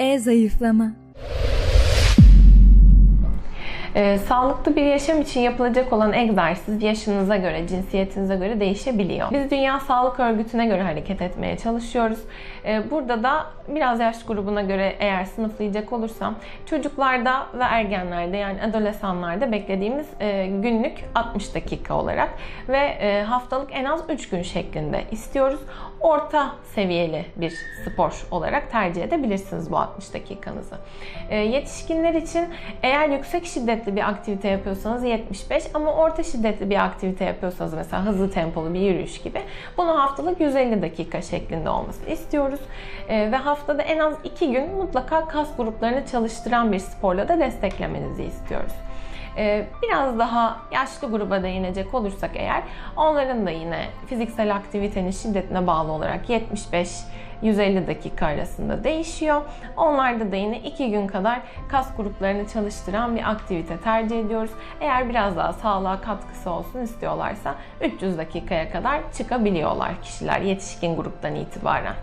E-zayıflama E, sağlıklı bir yaşam için yapılacak olan egzersiz yaşınıza göre, cinsiyetinize göre değişebiliyor. Biz Dünya Sağlık Örgütü'ne göre hareket etmeye çalışıyoruz. E, burada da biraz yaş grubuna göre eğer sınıflayacak olursam çocuklarda ve ergenlerde yani adolesanlarda beklediğimiz e, günlük 60 dakika olarak ve e, haftalık en az 3 gün şeklinde istiyoruz. Orta seviyeli bir spor olarak tercih edebilirsiniz bu 60 dakikanızı. E, yetişkinler için eğer yüksek şiddetli bir aktivite yapıyorsanız 75 ama orta şiddetli bir aktivite yapıyorsanız mesela hızlı tempolu bir yürüyüş gibi bunu haftalık 150 dakika şeklinde olmasını istiyoruz. E, ve haftada en az 2 gün mutlaka kas gruplarını çalıştıran bir sporla da desteklemenizi istiyoruz. Ee, biraz daha yaşlı gruba değinecek olursak eğer onların da yine fiziksel aktivitenin şiddetine bağlı olarak 75-150 dakika arasında değişiyor. Onlarda da yine 2 gün kadar kas gruplarını çalıştıran bir aktivite tercih ediyoruz. Eğer biraz daha sağlığa katkısı olsun istiyorlarsa 300 dakikaya kadar çıkabiliyorlar kişiler yetişkin gruptan itibaren.